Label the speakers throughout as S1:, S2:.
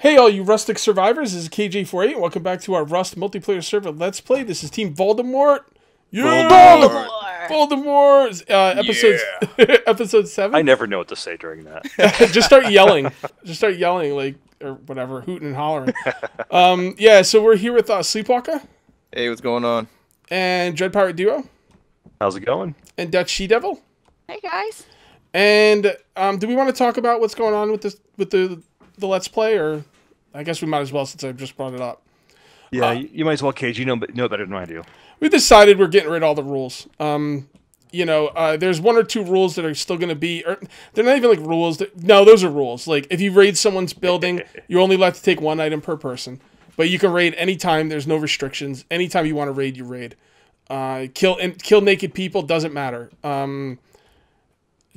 S1: Hey, all you Rustic survivors, this is Kage848. Welcome back to our Rust multiplayer server Let's Play. This is Team Voldemort.
S2: Voldemort.
S1: Voldemort! Uh, episode, episode 7.
S2: I never know what to say during that.
S1: Just start yelling. Just start yelling, like, or whatever, hooting and hollering. Um, yeah, so we're here with uh, Sleepwalker
S3: Hey, what's going on?
S1: and Dread Pirate Duo
S2: How's it going?
S1: and Dat She Devil.
S4: Hey guys.
S1: And um, do we want to talk about what's going on with this with the the Let's Play, or I guess we might as well since I've just brought it up.
S2: Yeah, you, you might as well, Kage. You know, know better than I do.
S1: we decided we're getting rid of all the rules. Um, you know, uh, there's one or two rules that are still going to be, or they're not even like rules. That, no, those are rules. Like if you raid someone's building, you're only allowed to take one item per person, but you can raid anytime. There's no restrictions. Anytime you want to raid, you raid. Uh, kill and kill naked people doesn't matter. Um,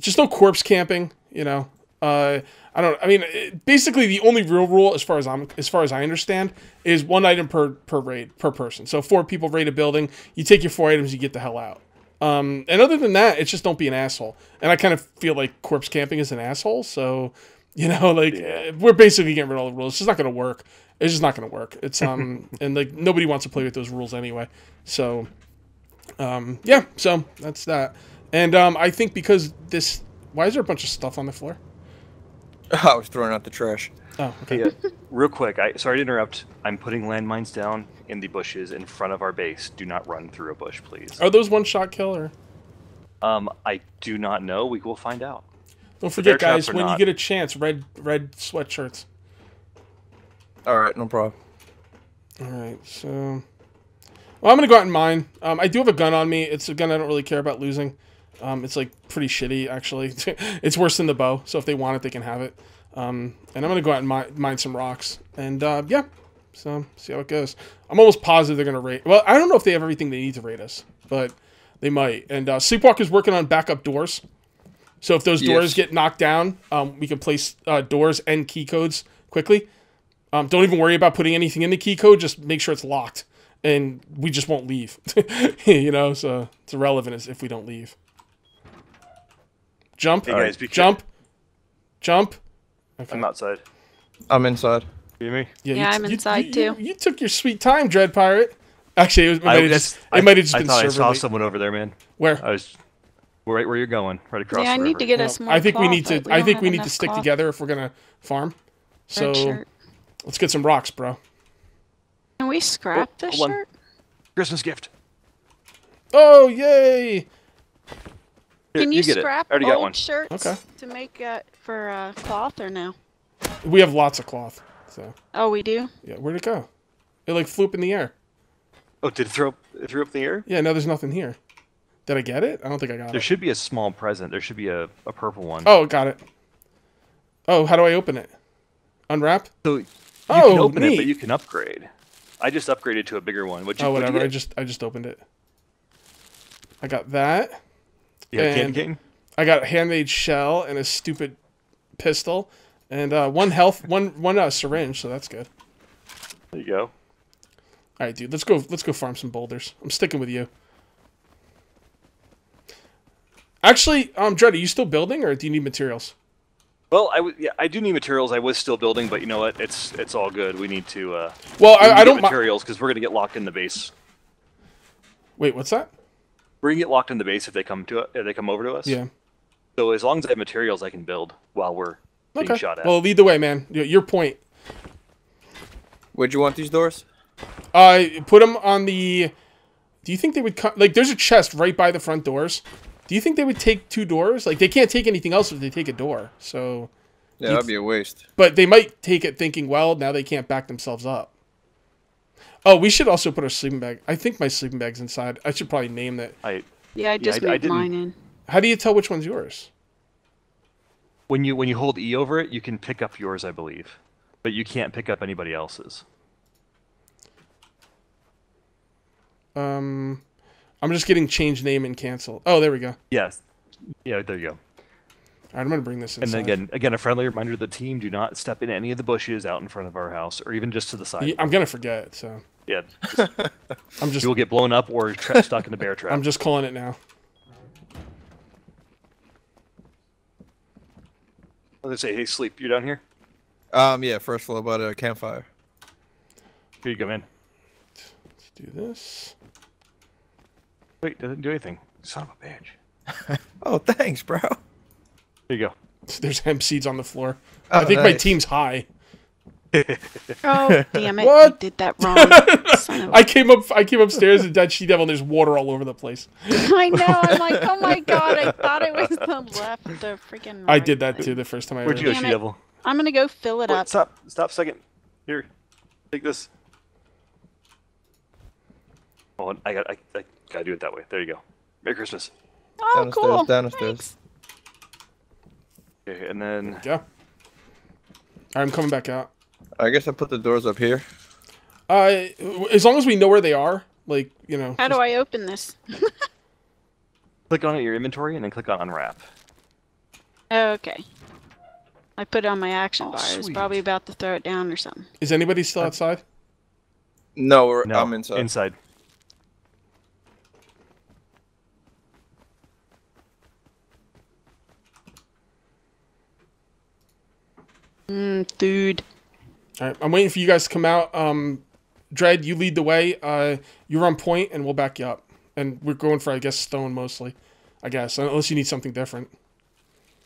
S1: just no corpse camping. You know, uh, I don't. I mean, it- basically the only real rule, as far as I'm, as far as I understand, is one item per per raid per person. So four people raid a building, you take your four items, you get the hell out. Um, and other than that, it's just don't be an asshole. And I kind of feel like corpse camping is an asshole. So, you know, like
S2: Yeah.
S1: we're basically getting rid of all the rules. It's just not going to work. It's just not going to work. It's um, and like nobody wants to play with those rules anyway. So, um, yeah. So that's that. And um, I think because this, why is there a bunch of stuff on the floor?
S3: I was throwing out the trash.
S1: Oh, okay.
S2: Hey, uh, real quick, I sorry to interrupt. I'm putting landmines down in the bushes in front of our base. Do not run through a bush, please.
S1: Are those one shot kill or?
S2: Um, I do not know. We will find out.
S1: Don't forget,
S2: bear
S1: guys,
S2: or
S1: when you get a chance, red red sweatshirts.
S3: All right, no problem.
S1: All right, so well, I'm gonna go out and mine. Um, I do have a gun on me. It's a gun I don't really care about losing. Um, it's like pretty shitty actually. it's worse than the bow. So if they want it, they can have it. Um, and I'm gonna go out and mine, mine some rocks. And uh, yeah, so see how it goes. I'm almost positive they're gonna rate. Well, I don't know if they have everything they need to rate us, but they might. And uh, Sleepwalker's working on backup doors. So if those doors
S3: Yes.
S1: get knocked down, um, we can place uh, doors and key codes quickly. Um, don't even worry about putting anything in the key code. Just make sure it's locked, and we just won't leave. you know, so it's irrelevant as if we don't leave. Jump,
S2: Hey, guys, be
S1: jump, jump. Okay.
S2: I'm outside.
S3: I'm inside.
S2: You hear me?
S1: Yeah,
S4: Yeah,
S1: you-
S4: I'm
S1: you-
S4: inside,
S1: you-
S4: too.
S1: You, took your sweet time, Dread Pirate. Actually, it, was, it
S2: I,
S1: might have
S2: that's-
S1: just,
S2: I-
S1: it might have just
S2: I
S1: been
S2: thought I saw
S1: late.
S2: someone over there, man.
S1: Where?
S2: I was right where you're going, right across.
S4: yeah, I
S2: the
S4: need to
S2: river.
S4: get us more.
S1: I think we need to.
S4: but
S1: I think we need to stick
S4: cloth.
S1: together if we're gonna farm. So
S4: shirt.
S1: let's get some rocks, bro.
S4: Can we scrap
S2: Oh,
S4: this
S2: hold on.
S4: shirt?
S2: Christmas gift.
S1: Oh yay!
S2: Here,
S4: Can you,
S2: get it.
S4: scrap
S2: I already got
S4: old
S2: one.
S4: shirts
S1: Okay.
S4: to make uh, for uh, cloth or no?
S1: We have lots of cloth. So
S4: Oh, we do.
S1: yeah, where'd it go? It like flew up in the air.
S2: Oh, did it throw up, it threw up in the air?
S1: Yeah, no, there's nothing here. Did I get it? I don't think I got
S2: There
S1: it.
S2: There should be a small present. There should be a, a purple one.
S1: Oh, got it. Oh, how do I open it? Unwrap?
S2: So you
S1: Oh,
S2: can open it, but you can upgrade. I just upgraded to a bigger one. What'd you,
S1: Oh,
S2: what'd you
S1: whatever. I just I just opened it. I got that.
S2: You got
S1: and-
S2: candy cane?
S1: I got a handmade shell and a stupid pistol, and uh, one health, one one uh, syringe. So that's good.
S2: There you go.
S1: All right, dude. Let's go. Let's go farm some boulders. I'm sticking with you. Actually, um, Dread, are you still building, or do you need materials?
S2: Well, I w- yeah, I do need materials. I was still building, but you know what? It's it's all good. We need to. Uh,
S1: Well,
S2: we
S1: I, I don't.
S2: materials because we're gonna get locked in the base.
S1: Wait, what's that?
S2: We're gonna get locked in the base if they come to if they come over to us.
S1: Yeah.
S2: So as long as I have materials, I can build while we're being
S1: Okay.
S2: shot at.
S1: Well, lead the way, man. Your, your point.
S3: Where'd you want these doors?
S1: Uh, put them on the. Do you think they would cut? Like, there's a chest right by the front doors. Do you think they would take two doors? Like, they can't take anything else if they take a door. So,
S3: Yeah, that'd be a waste.
S1: but they might take it thinking, well, now they can't back themselves up. Oh, we should also put our sleeping bag. I think my sleeping bag's inside. I should probably name that.
S2: I
S4: Yeah, I just
S2: I- I
S4: moved
S2: didn't-
S4: mine in.
S1: How do you tell which one's yours?
S2: when you when you hold E over it, you can pick up yours, I believe, but you can't pick up anybody else's.
S1: Um, I'm just getting change name and cancel. Oh, there we go.
S2: Yes. Yeah, there you go.
S1: All right, I'm gonna bring this
S2: And
S1: inside.
S2: then again, again, a friendly reminder to the team: do not step in any of the bushes out in front of our house, or even just to the side.
S1: Yeah, I'm gonna forget. So
S2: Yeah,
S1: I'm just
S2: you will get blown up or tra- stuck in the bear trap.
S1: I'm just calling it now.
S2: I was gonna say, hey, sleep, you're down here.
S3: Um, yeah, first floor, but a campfire.
S2: Here you go, man.
S1: Let's do this.
S2: Wait, doesn't do anything. Son of a bitch.
S3: Oh, thanks, bro.
S2: Here you go.
S1: There's hemp seeds on the floor.
S3: Oh,
S1: I think my team's high.
S4: Oh, damn it.
S1: What?
S4: I did that wrong. Son of a-
S1: I came up. I came upstairs and that she devil. And there's water all over the place.
S4: I know. I'm like, oh my god. I thought it was the left, the freaking.
S1: I did that too the first time I.
S2: Where'd you go, She. Devil?
S4: I'm gonna go fill it
S2: Wait,
S4: up.
S2: stop. Stop a second. Here. Take this. Oh, I got. I, I gotta do it that way. There you go. Merry Christmas.
S4: Oh,
S3: Down the stairs,
S4: cool.
S3: down the stairs.
S4: Thanks.
S2: Okay, and then
S1: Yeah. I'm coming back out.
S3: I guess I put the doors up here.
S1: Uh, as long as we know where they are, like you know.
S4: How do I open this?
S2: click on your inventory, and then click on unwrap.
S4: Oh, okay. I put it on my action
S2: Oh,
S4: bar. I was probably about to throw it down or something.
S1: Is anybody still outside?
S3: No, we're,
S2: No,
S3: I'm inside.
S2: Inside.
S4: Mmm, food.
S1: All right, I'm waiting for you guys to come out. Um, Dread, you lead the way. Uh, you're on point, and we'll back you up. And we're going for, I guess, stone mostly. I guess, unless you need something different.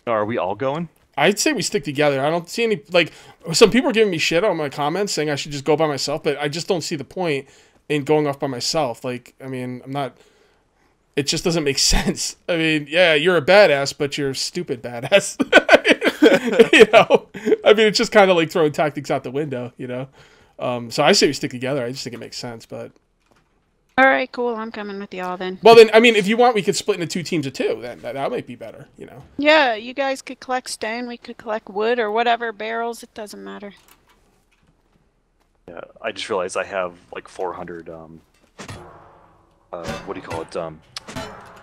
S2: Are we all going?
S1: I'd say we stick together. I don't see any like some people are giving me shit on my comments saying I should just go by myself, but I just don't see the point in going off by myself. Like, I mean, I'm not. It just doesn't make sense. I mean, yeah, you're a badass, but you're a stupid badass. you know, I mean, it's just kind of like throwing tactics out the window. You know, um, so I say we stick together. I just think it makes sense, but
S4: All right, cool. I'm coming with y'all then.
S1: well, then I mean, if you want, we could split into two teams of two. Then that, that might be better. You know.
S4: Yeah, you guys could collect stone. We could collect wood or whatever barrels. It doesn't matter.
S2: Yeah, I just realized I have like 400. Um, uh, what do you call it? Um,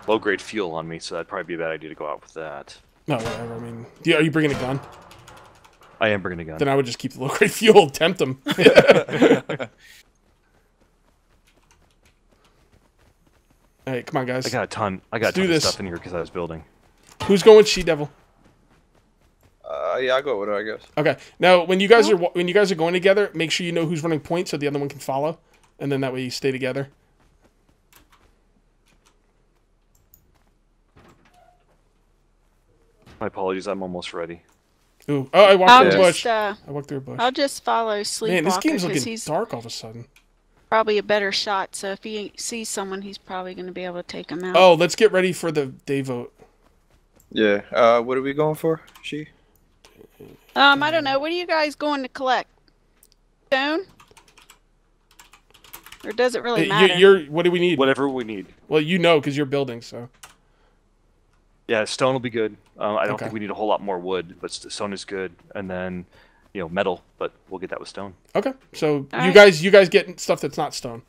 S2: low grade fuel on me, so that'd probably be a bad idea to go out with that.
S1: No, whatever. I mean, do are you bringing a gun?
S2: I am bringing a gun.
S1: Then I would just keep the low grade fuel, tempt them. hey, come on, guys.
S2: I got a ton. I got
S1: Let's
S2: a
S1: do
S2: of
S1: this.
S2: stuff in here because I was building.
S1: Who's going with She Devil?
S3: Uh, yeah, I'll go with it, I guess.
S1: Okay. Now, when you guys are when you guys are going together, make sure you know who's running point so the other one can follow, and then that way you stay together.
S2: My apologies. I'm almost ready.
S1: Ooh, oh, I walked
S4: I'll
S1: through a
S4: just
S1: bush.
S4: uh,
S1: I walked through a bush.
S4: I'll just follow Sleepwalker
S1: Man, this game's
S4: because
S1: looking
S4: he's
S1: dark all of a sudden.
S4: probably a better shot. So if he sees someone, he's probably going to be able to take him out.
S1: Oh, let's get ready for the day vote.
S3: Yeah. Uh, what are we going for? She?
S4: Um, I don't know. What are you guys going to collect? Stone? Or does it really matter?
S1: you, you're what do we need?
S2: Whatever we need.
S1: Well, you know because you're building. So
S2: Yeah, stone will be good. Um, I don't
S1: Okay.
S2: think we need a whole lot more wood, but stone is good. And then, you know, metal, but we'll get that with stone.
S1: okay. So you
S4: Alright.
S1: guys, you guys get stuff that's not stone.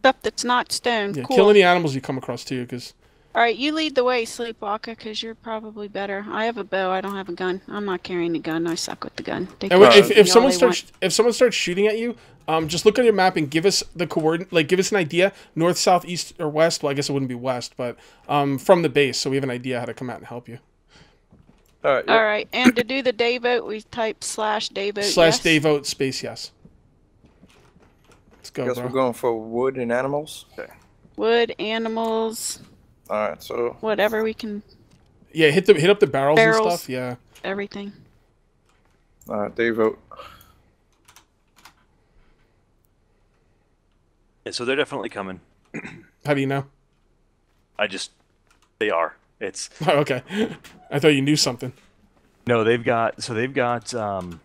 S4: Stuff that's not stone.
S1: Yeah,
S4: cool.
S1: kill any animals you come across too, because
S4: All right, you lead the way, Sleepwalker, because you're probably better. I have a bow. I don't have a gun. I'm not carrying a gun. I suck with the gun. They
S1: And if, if someone starts
S4: want.
S1: if someone starts shooting at you, um, just look on your map and give us the coordinate, like give us an idea, north, south, east, or west. Well, I guess it wouldn't be west, but um, from the base, so we have an idea how to come out and help you.
S3: All right. Yeah.
S4: All right, and to do the day vote, we type slash day vote.
S1: Slash
S4: yes.
S1: day vote space yes. Let's go,
S3: guess
S1: bro.
S3: we're going for wood and animals. Okay.
S4: Wood, animals,
S3: All right. So
S4: whatever we can,
S1: Yeah, hit the hit up the barrels,
S4: Barrels.
S1: and stuff. Yeah.
S4: everything.
S3: all right, they vote.
S2: Yeah, so they're definitely coming.
S1: How do you know?
S2: I just, they are. It's
S1: Oh, okay. I thought you knew something.
S2: no, they've got so they've got um,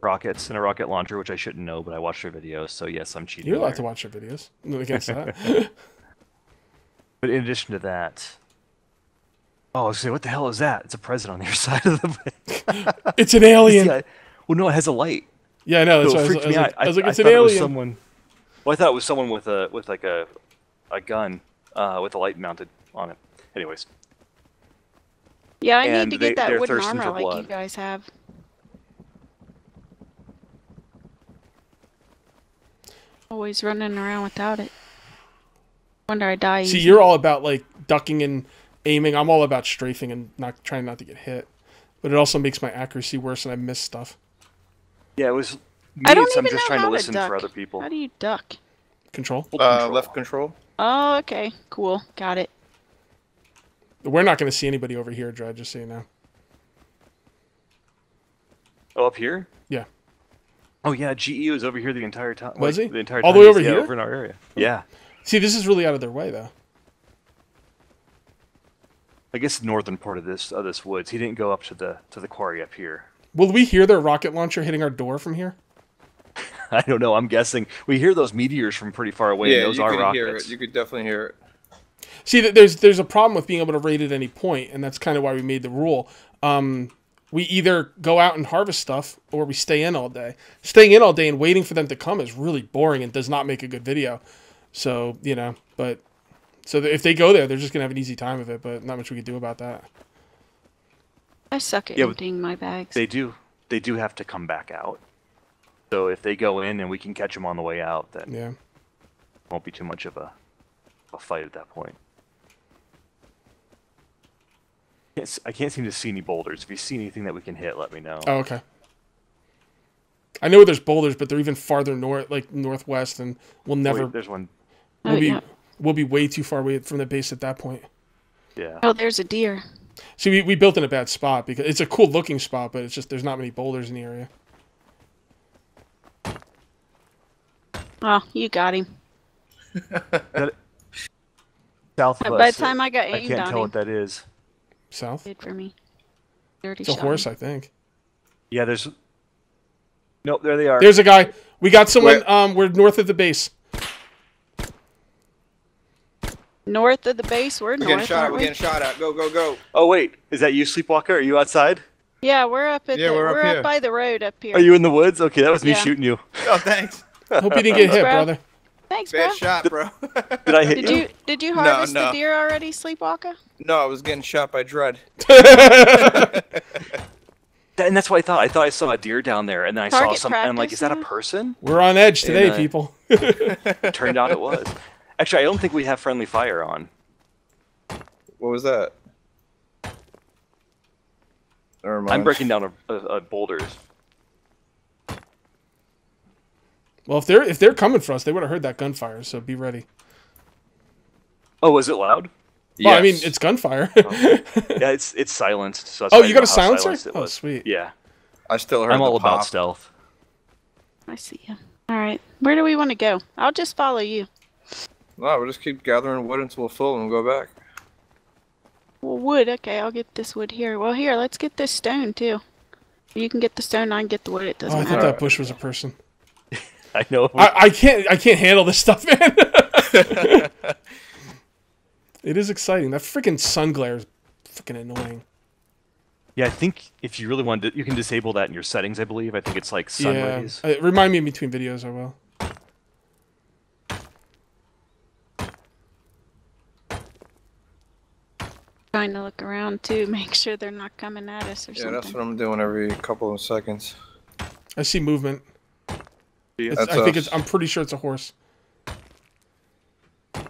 S2: rockets and a rocket launcher, which I shouldn't know, but I watched their videos, so yes, I'm cheating.
S1: You're allowed to watch their videos. Against that.
S2: But in addition to that, oh, I was say, what the hell is that? It's a present on the other side of the.
S1: it's an alien.
S2: Yeah, well, no, it has a light.
S1: Yeah, I know. That's
S2: So
S1: why I
S2: it
S1: was,
S2: freaked
S1: I was
S2: me
S1: like,
S2: out.
S1: I was like, it's an
S2: thought it
S1: alien.
S2: someone. Well, I thought it was someone with a with like a a gun uh, with a light mounted on it. Anyways,
S4: Yeah, I
S2: And
S4: need to
S2: they-
S4: get that
S2: they're
S4: wooden armor
S2: for
S4: like you guys have. Always running around without it. Wonder I die.
S1: See,
S4: easy.
S1: you're all about like ducking and aiming. I'm all about strafing and not trying not to get hit. but it also makes my accuracy worse and I miss stuff.
S2: Yeah, it was. Me,
S4: I don't
S2: it's- I'm just
S4: know
S2: trying
S4: how
S2: to listen
S4: duck.
S2: for other people.
S4: How do you duck?
S1: Control.
S3: Uh,
S2: control.
S3: left control.
S4: Oh, okay. Cool. Got it.
S1: We're not going to see anybody over here, Dred. Just so you know.
S2: Oh, up here?
S1: Yeah.
S2: Oh yeah, GE was over here the entire time.
S1: Was
S2: like,
S1: he?
S2: The entire time.
S1: All the way over
S2: yeah,
S1: here?
S2: Over in our area. Yeah.
S1: See, this is really out of their way, though.
S2: I guess the northern part of this of this woods. He didn't go up to the to the quarry up here.
S1: Will we hear their rocket launcher hitting our door from here?
S2: I don't know. I'm guessing we hear those meteors from pretty far away.
S3: yeah,
S2: and those
S3: you
S2: are
S3: could
S2: rockets.
S3: hear it. You could definitely hear it.
S1: See, th- there's there's a problem with being able to raid at any point, and that's kind of why we made the rule. Um, we either go out and harvest stuff, or we stay in all day. Staying in all day and waiting for them to come is really boring and does not make a good video. So you know, but so if they go there, they're just gonna have an easy time of it. But not much we could do about that.
S4: I suck at
S2: Yeah,
S4: emptying my bags.
S2: They do. They do have to come back out. So if they go in and we can catch them on the way out, then
S1: Yeah.
S2: won't be too much of a, a fight at that point. Can't s- I can't seem to see any boulders. If you see anything that we can hit, let me know.
S1: Oh, okay. I know there's boulders, but they're even farther north, like northwest, and we'll
S2: Wait,
S1: never.
S2: there's one.
S1: We'll
S4: Oh,
S1: be
S4: yeah.
S1: we'll be way too far away from the base at that point.
S2: Yeah.
S4: Oh, there's a deer.
S1: See, we, we built in a bad spot because it's a cool looking spot, but it's just there's not many boulders in the area.
S4: Oh, you got him.
S2: South of
S4: By
S2: us,
S4: the time I got
S2: I
S4: aimed
S2: can't
S4: on
S2: tell
S4: him,
S2: what that is.
S1: South.
S4: good for me. Dirty
S1: It's a
S4: shot.
S1: horse, I think.
S2: Yeah, there's. Nope, there they are.
S1: There's a guy. We got someone.
S3: Where?
S1: Um, we're north of the base.
S4: North of the base, we're
S3: We're
S4: north.
S3: getting shot at. We're
S4: we?
S3: getting shot at. Go, go, go.
S2: Oh wait, is that you, Sleepwalker? Are you outside?
S4: Yeah, we're up at
S3: Yeah,
S4: the,
S3: we're up
S4: we're
S3: here.
S4: up by the road up here.
S2: Are you in the woods? Okay, that was me
S4: Yeah.
S2: shooting you.
S3: Oh, thanks.
S1: Hope you didn't get hit,
S4: Bro.
S1: brother.
S4: Thanks, bro.
S3: Bad shot, bro.
S2: Did I hit
S4: Did
S2: you?
S4: you did you harvest
S3: no.
S4: the deer already, Sleepwalker?
S3: no, I was getting shot by Dread.
S2: That- and that's what I thought. I thought I saw a deer down there, and then I saw
S4: Target
S2: some. And I'm like, is that a person?
S1: We're on edge today,
S2: uh,
S1: people.
S2: It turned out it was. Actually, I don't think we have friendly fire on.
S3: What was that? Never mind.
S2: I'm breaking down a, a, a boulders.
S1: Well, if they're if they're coming for us, they would have heard that gunfire. So be ready.
S2: Oh, was it loud?
S1: Well, I mean, it's gunfire. Oh.
S2: Yeah, it's it's silenced. So that's
S1: Oh, you got a
S2: how
S1: silencer? Oh,
S2: was.
S1: sweet.
S2: Yeah,
S3: I still heard
S2: I'm all
S3: the
S2: about stealth.
S4: I see you. All right, where do we want to go? I'll just follow you.
S3: No, we'll just keep gathering wood until we're full and we'll go back.
S4: Well, wood. Okay, I'll get this wood here. Well, here, let's get this stone too. You can get the stone. I can get the wood. It
S1: Oh,
S4: doesn't
S1: I thought that bush was a person.
S2: I know.
S1: I, I can't I can't handle this stuff, man. it is exciting. That freaking sun glare is freaking annoying.
S2: yeah, I think if you really want to, you can disable that in your settings. I believe. I think it's like sun
S1: yeah,
S2: rays.
S1: Uh, remind me in between videos. I will.
S4: Trying to look around too, make sure they're not coming at us or
S3: Yeah,
S4: something.
S3: Yeah, that's what I'm doing every couple of seconds.
S1: I see movement.
S2: Yeah.
S3: That's
S1: I think
S3: us.
S1: it's. I'm pretty sure it's a horse.
S2: Okay,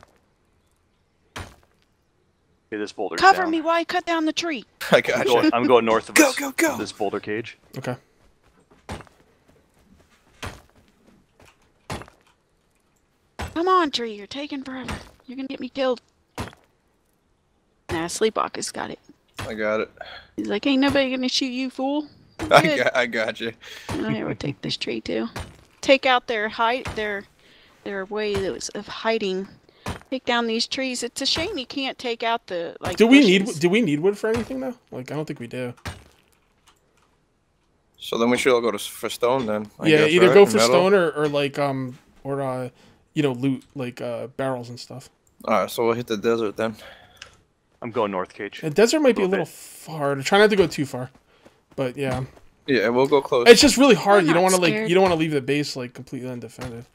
S2: this boulder's
S4: Cover
S2: down.
S4: me while I cut down the tree.
S3: I
S2: I'm
S3: got
S2: going. I'm going north of
S3: Go,
S2: this,
S3: go, go.
S2: this boulder Kage.
S1: Okay.
S4: Come on, tree. You're taking forever. You're gonna get me killed. Nah, Sleepwalker's got it.
S3: I got it.
S4: He's like, ain't nobody gonna shoot you, fool.
S3: I got, I got you.
S4: I would take this tree too. Take out their hide, their their ways of hiding. Take down these trees. It's a shame you can't take out the like.
S1: Do we need do we need wood for anything though? Like I don't think we do.
S3: So then we should all go to for stone then. I
S1: yeah,
S3: guess,
S1: either
S3: right?
S1: go for
S3: Metal?
S1: stone or, or like um or uh you know loot like uh barrels and stuff.
S3: All right, so we'll hit the desert then.
S2: I'm going north Kage.
S1: The desert might be a
S2: Little
S1: little far. Try not to go too far. But yeah,
S3: Yeah, we'll go close.
S1: it's just really hard.
S4: I'm
S1: You don't want to like you don't want to leave the base like completely undefended.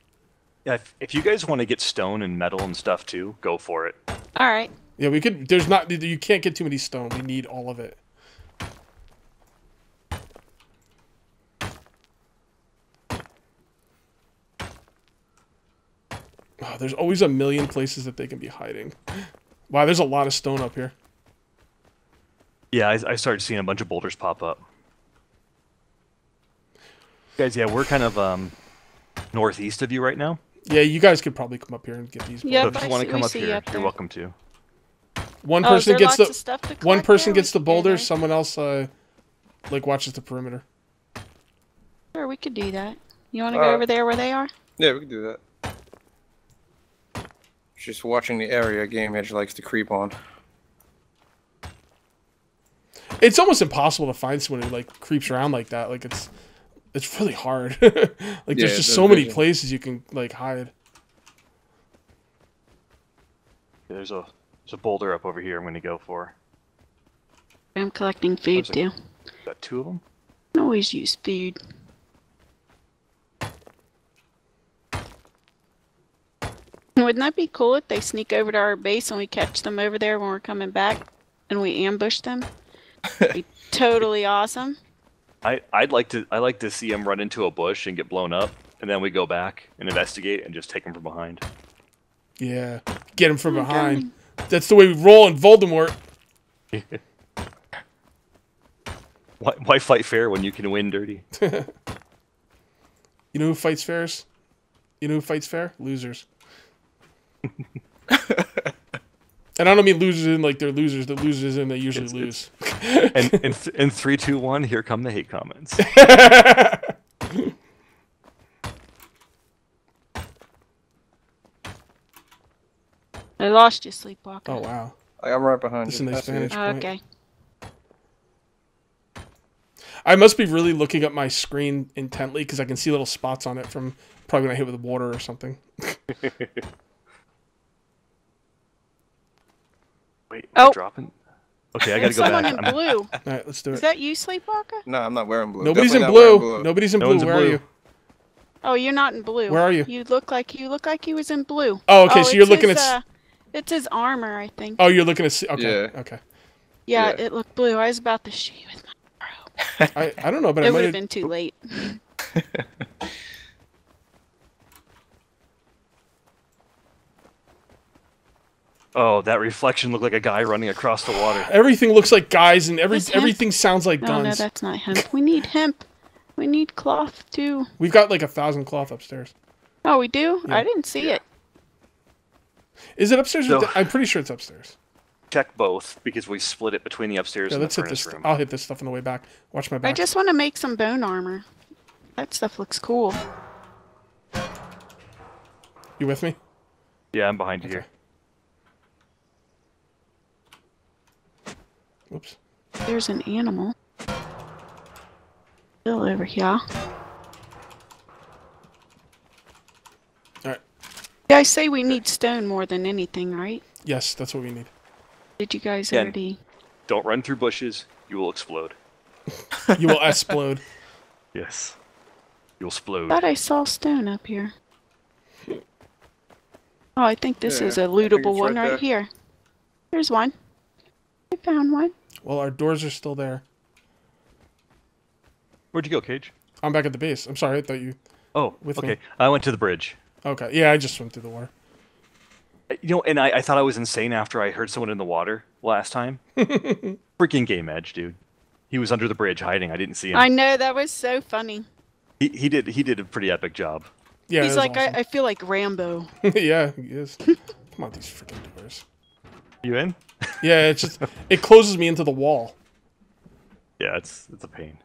S2: Yeah, if, if you guys want to get stone and metal and stuff too, go for it.
S4: All right.
S1: Yeah, we could. There's not. You can't get too many stone. We need all of it. Oh, there's always a million places that they can be hiding. Wow, there's a lot of stone up here.
S2: Yeah, I, I started seeing a bunch of boulders pop up. Guys, yeah, we're kind of um, northeast of you right now.
S1: Yeah, you guys could probably come up here and get these.
S4: Yeah,
S1: boulders.
S2: If you want to come up here,
S4: you up
S2: you're welcome to.
S1: One
S4: Oh,
S1: person
S4: there
S1: gets the
S4: stuff
S1: one person
S4: there?
S1: gets the
S4: We could go
S1: Someone else uh, like watches the perimeter.
S4: Sure, we could do that. You want to
S3: Uh,
S4: go over there where they are?
S3: Yeah, we can do that. Just watching the area GameEdge likes to creep on.
S1: It's almost impossible to find someone who like creeps around like that. Like it's it's really hard. like
S3: Yeah,
S1: there's just so many
S3: vision.
S1: places you can like hide.
S2: There's a there's a boulder up over here. I'm going to go for.
S4: I'm collecting food too.
S2: Got two of them.
S4: Can always use food. Wouldn't that be cool if they sneak over to our base and we catch them over there when we're coming back and we ambush them? be totally awesome.
S2: I I'd like to I like to see them run into a bush and get blown up, and then we go back and investigate and just take them from behind.
S1: Yeah, get them from
S4: Oh,
S1: behind. That's the way we roll in Voldemort.
S2: Why, why fight fair when you can win dirty?
S1: You know who fights fairs? You know who fights fair? Losers. And I don't mean losers in like they're losers. The losers in they usually
S2: It's-
S1: lose.
S2: and in, th- in three, two, one, here come the hate comments.
S4: I lost you, Sleepwalker.
S1: Oh wow,
S3: I- I'm right behind
S1: that's
S3: you.
S1: nice
S3: I see
S1: vantage point.
S4: okay.
S1: I must be really looking at my screen intently because I can see little spots on it from probably when I hit with water or something.
S2: Wait,
S4: Oh.
S2: oh. dropping. Okay, I gotta go
S4: someone
S2: back.
S4: in
S2: I'm-
S4: blue.
S1: All right, let's do it.
S4: Is that you, Sleepwalker?
S3: No, I'm not wearing blue.
S1: Nobody's in
S3: Definitely not
S1: blue.
S3: wearing
S1: Nobody's in
S2: No
S1: blue.
S2: one's in
S1: Where are you?
S4: Oh, you're not in blue.
S1: Where are you?
S4: You look like you look like you was in blue.
S1: Oh, okay, so you're looking
S4: his,
S1: at
S4: Uh, it's his armor, I think.
S1: Oh, you're looking at. See- okay,
S3: Yeah.
S1: okay.
S4: yeah,
S3: yeah.
S4: it looked blue. I was about to shoot you with my arrow.
S1: I, I don't know, but I
S4: it
S1: might
S4: would
S1: have
S4: have been too late.
S2: Oh, that reflection looked like a guy running across the water.
S1: Everything looks like guys, and every
S4: That's hemp.
S1: everything sounds like
S4: oh, No,
S1: no,
S4: that's not hemp. We need hemp. We need cloth too.
S1: We've got like a thousand cloth upstairs.
S4: Oh, we do?
S1: Yeah.
S4: I didn't see it.
S1: Is it upstairs? or
S2: No.
S1: I'm pretty sure it's upstairs.
S2: Check both because we split it between the upstairs
S1: Yeah,
S2: and the
S1: let's hit this.
S2: room.
S1: I'll hit this stuff on the way back. Watch my back.
S4: I just want to make some bone armor. That stuff looks cool.
S1: You with me?
S2: Yeah, I'm behind you here.
S1: Oops.
S4: There's an animal. Still over here.
S1: All right.
S4: You guys say we need stone more than anything, right?
S1: Yes, that's what we need.
S4: Did you guys
S2: Yeah.
S4: already?
S2: Don't run through bushes. You will explode.
S1: You will explode.
S2: Yes. You'll explode.
S4: I thought I saw stone up here. Oh, I think this
S3: Yeah,
S4: is a lootable
S3: it's
S4: one
S3: right
S4: right
S3: there.
S4: here. There's one. I found one.
S1: Well, our doors are still there.
S2: Where'd you go, Kage?
S1: I'm back at the base. I'm sorry. I thought you.
S2: Oh,
S1: With me.
S2: okay. I went to the bridge.
S1: Okay. Yeah, I just swam through the water.
S2: Uh, You know, and I, I thought I was insane after I heard someone in the water last time. Freaking GameEdge, dude. He was under the bridge hiding. I didn't see him.
S4: I know that was so funny.
S2: He, he did he did a pretty epic job.
S1: Yeah.
S4: He's
S1: that was
S4: like, I, I feel like Rambo.
S1: yeah, he is. Come on, these freaking doors.
S2: You in?
S1: Yeah, it's just it closes me into the wall.
S2: Yeah, it's it's a pain.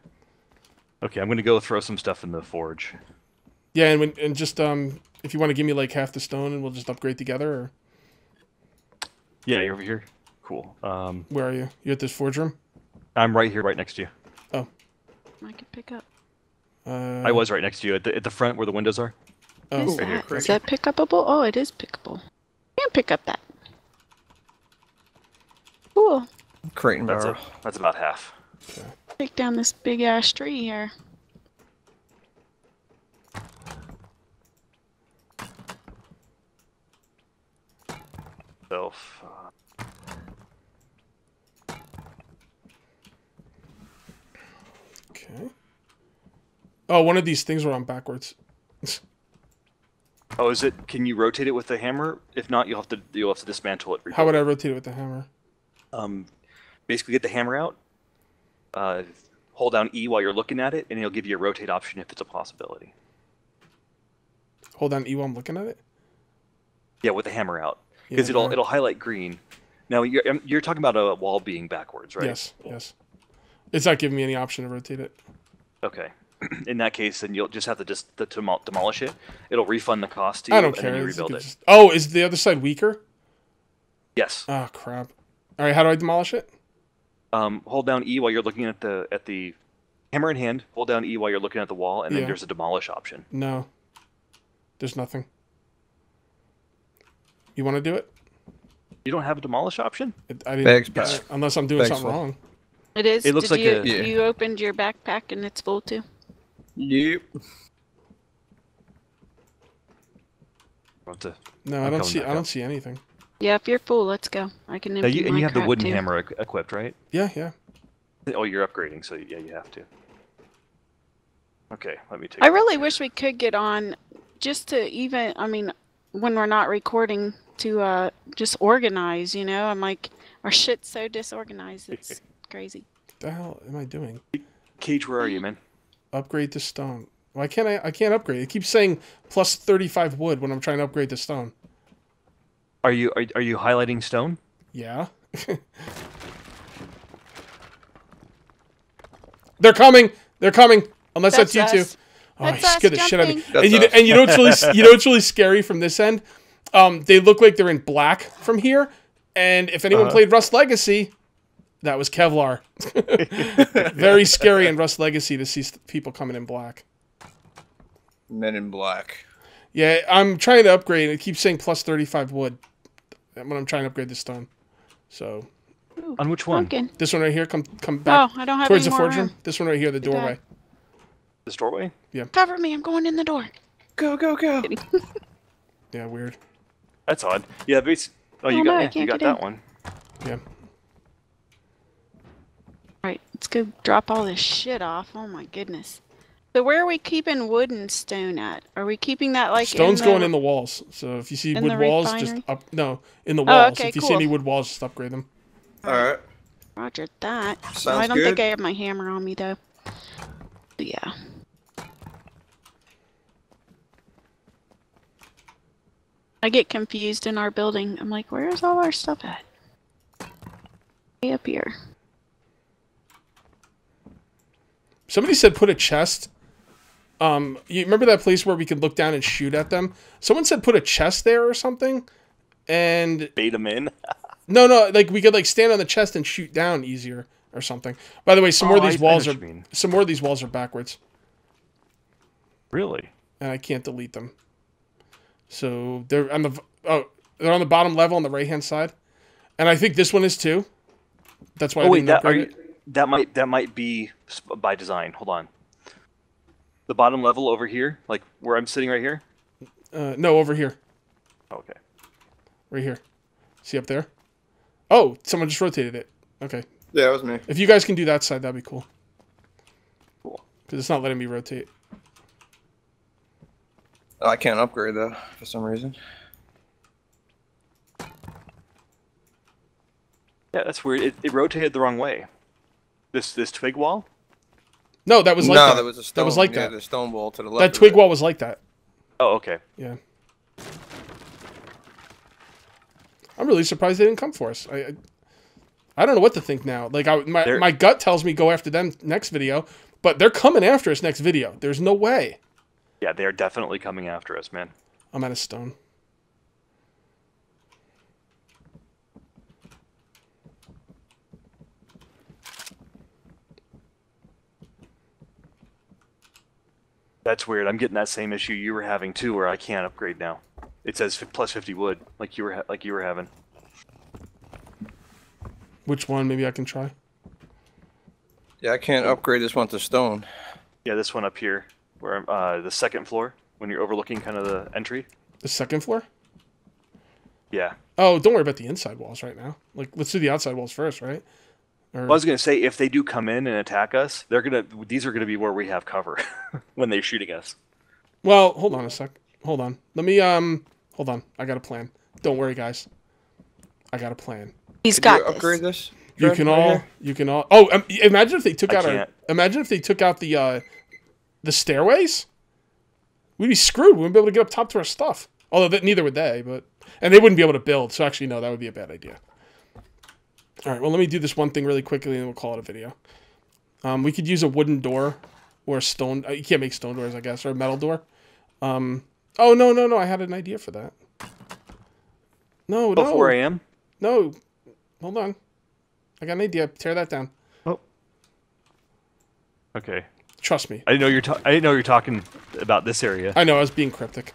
S2: Okay, I'm gonna go throw some stuff in the forge.
S1: Yeah, and when and just um, if you want to give me like half the stone, and we'll just upgrade together, or
S2: Yeah, you're over here. Cool. Um,
S1: where are you? You at this forge room?
S2: I'm right here, right next to you.
S1: Oh,
S4: I could pick up.
S1: uh,
S2: I was right next to you at the at the front where the windows are.
S1: Oh,
S4: Is
S3: right here,
S4: that,
S3: Craig.
S4: that pick upable? Oh, it is pickable. Can pick up that. Cool.
S3: Crate and
S2: That's
S3: barrel.
S2: a, that's about half.
S4: Take down this big ass tree here.
S2: Self. Uh,
S1: Okay. Oh, one of these things were on backwards.
S2: oh, is it? Can you rotate it with the hammer? If not, you'll have to you'll have to dismantle it.
S1: How would I rotate it with the hammer?
S2: Um, basically get the hammer out. Uh, hold down E while you're looking at it, and it'll give you a rotate option if it's a possibility.
S1: Hold on, E while I'm looking at it.
S2: Yeah, with the hammer out,
S1: Yeah,
S2: because it'll
S1: alright.
S2: it'll highlight green. Now you're um, you're talking about a wall being backwards, right?
S1: Yes, yes. It's not giving me any option to rotate it.
S2: Okay. In that case, then you'll just have to just to demolish it. It'll refund the cost to you,
S1: I don't
S2: and
S1: care.
S2: then you rebuild it.
S1: just- Oh, is the other side weaker?
S2: Yes.
S1: Oh crap. All right, how do I demolish it?
S2: Um, hold down E while you're looking at the at the hammer in hand. Hold down E while you're looking at the wall, and then
S1: Yeah.
S2: there's a demolish option.
S1: No. There's nothing. You want to do it?
S2: You don't have a demolish option?
S1: It- I didn't.
S3: Bags packed.
S1: Unless I'm doing
S3: Bags
S1: something
S3: full.
S1: wrong.
S4: It is.
S2: It looks
S4: Did
S2: like
S4: you,
S2: a-
S3: Yeah.
S4: you opened your backpack and it's full too.
S3: Yep.
S2: We'll to-
S1: No, I
S2: I'm
S1: don't see. I don't
S2: up.
S1: see anything.
S4: Yeah, if you're full, let's go. I can
S2: Now
S4: empty
S2: you, and
S4: my
S2: you have the wooden
S4: too.
S2: hammer equ- equipped, right?
S1: Yeah, yeah.
S2: Oh, you're upgrading, so yeah, you have to. Okay, let me take.
S4: I really wish we could get on just to even I mean when we're not recording to uh just organize, you know? I'm like our shit's so disorganized. It's crazy.
S1: What the hell am I doing?
S2: Kage, where are you, man?
S1: Upgrade to stone. Why can't I? I can't upgrade. It keeps saying plus 35 wood when I'm trying to upgrade to stone.
S2: Are you are, are you highlighting stone?
S1: Yeah. They're coming. They're coming. Unless that's,
S4: That's
S1: you two. Oh,
S4: That's
S1: you
S4: us
S1: scared the shit out of me.
S4: jumping.
S1: And you,
S3: us.
S1: and you know what's really you know what's really scary from this end? Um, they look like they're in black from here. And if anyone
S2: Uh-huh.
S1: played Rust Legacy, that was Kevlar. Very scary in Rust Legacy to see people coming in black.
S3: Men in Black.
S1: Yeah, I'm trying to upgrade. It keeps saying plus 35 wood when I'm trying to upgrade this stone. So
S2: On which one?
S4: Pumpkin.
S1: this one right here, come come back
S4: Oh, I don't have
S1: towards the
S4: any more
S1: forge room.
S4: room.
S1: This one right here, the
S4: Too bad.
S1: doorway.
S2: This doorway? Yeah.
S4: Cover me, I'm going in the door.
S3: Go, go, go.
S1: Yeah, weird.
S2: That's odd. Yeah, base. Oh, you
S4: Oh,
S2: got
S4: no,
S2: yeah, you got that
S4: in.
S2: one.
S1: Yeah.
S4: All right, let's go drop all this shit off. Oh my goodness. So where are we keeping wood and stone at? Are we keeping that like
S1: Stone's
S4: in the,
S1: going in the walls. So if you see wood
S4: the
S1: walls, just up. No, in the
S4: Oh,
S1: walls.
S4: okay,
S1: if you see any wood walls, just upgrade them.
S3: All right.
S4: Roger that. Sounds Well, I don't think. I have my hammer on me though. But yeah. I get confused in our building. I'm like, where's all our stuff at? Way up here.
S1: Somebody said put a chest. Um, you remember that place where we could look down and shoot at them? Someone said put a chest there or something. And
S2: Bait them in.
S1: no, no, like we could like stand on the chest and shoot down easier or something. By the way, some more of
S2: Oh,
S1: these
S2: I
S1: walls
S2: what
S1: are some more of these walls are backwards,
S2: Really?
S1: and I can't delete them. So they're on the oh they're on the bottom level on the right hand side, and I think this one is too. That's why I
S2: Oh wait,
S1: didn't
S2: that you, that might that might be by design. Hold on. The bottom level over here, like where I'm sitting right here.
S1: Uh, no, over here,
S2: Okay.
S1: right here. See up there? Oh, someone just rotated it. Okay,
S3: Yeah, that was me.
S1: if you guys can do that side, that'd be cool.
S2: Cool.
S1: Because it's not letting me rotate.
S3: Oh, I can't upgrade though for some reason.
S2: Yeah, that's weird. It, it rotated the wrong way. This this twig wall.
S1: No, that was like
S3: no,
S1: that.
S3: there was a stone.
S1: That was like
S3: yeah,
S1: that.
S3: The stone wall to the left.
S1: That twig wall was like that.
S2: Oh, okay.
S1: Yeah. I'm really surprised they didn't come for us. I, I, I don't know what to think now. Like, I, my
S2: They're-
S1: my gut tells me go after them next video, but they're coming after us next video. There's no way.
S2: Yeah, they are definitely coming after us, man.
S1: I'm out of stone.
S2: That's weird. I'm getting that same issue you were having too, where I can't upgrade now. It says plus 50 wood, like you were ha- like you were having.
S1: Which one? Maybe I can try.
S3: Yeah, I can't upgrade this one to stone.
S2: Yeah, this one up here, where I'm- uh, the second floor, when you're overlooking kind of the entry.
S1: The second floor?
S2: Yeah.
S1: Oh, don't worry about the inside walls right now. Like, let's do the outside walls first, right? Or,
S2: Well, I was gonna say if they do come in and attack us, they're gonna these are gonna be where we have cover when they're shooting us.
S1: well, hold on a sec. Hold on. Let me um. Hold on. I got a plan. Don't worry, guys. I got a plan.
S4: He's
S3: Did
S4: got
S3: you upgrade
S4: this.
S3: this?
S1: You
S3: Right
S1: can
S3: here?
S1: all. You can all. Oh, um, imagine if they took
S2: I
S1: out our.
S2: can't.
S1: Imagine if they took out the uh, the stairways. We'd be screwed. We wouldn't be able to get up top to our stuff. Although that, neither would they. But and they wouldn't be able to build. So actually, no, that would be a bad idea. All right. Well, let me do this one thing really quickly, and we'll call it a video. Um, we could use a wooden door or a stone. Uh, you can't make stone doors, I guess, or a metal door. Um. Oh no no no! I had an idea for that. No no
S2: Before I am.
S1: no. Hold on. I got an idea. Tear that down.
S2: Oh. Okay.
S1: Trust me.
S2: I didn't know you're. Ta- I didn't know you're talking about this area.
S1: I know I was being cryptic.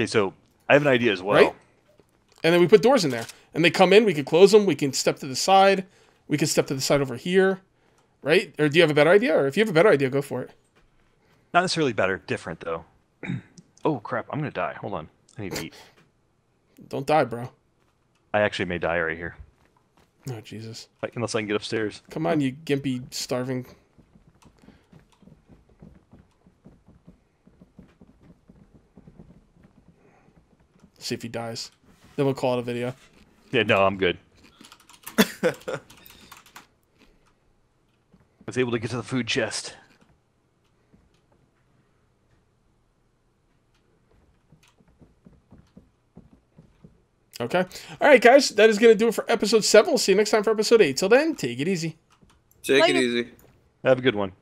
S2: Okay, so I have an idea as well.
S1: Right? And then we put doors in there. And they come in, we can close them, we can step to the side, we can step to the side over here. Right? Or do you have a better idea? Or if you have a better idea, go for it.
S2: Not necessarily better, different though. oh crap! I'm gonna die. Hold on. I need to eat.
S1: Don't die, bro.
S2: I actually may die right here,
S1: Oh Jesus.
S2: unless I can get upstairs.
S1: Come on, you gimpy starving. See if he dies. Then we'll call it a video.
S2: Yeah, no, I'm good. I was able to get to the food chest.
S1: Okay. All right, guys. That is going to do it for episode seven. We'll see you next time for episode eight. Till then, take it easy.
S3: Take
S4: Later.
S3: it easy.
S2: Have a good one.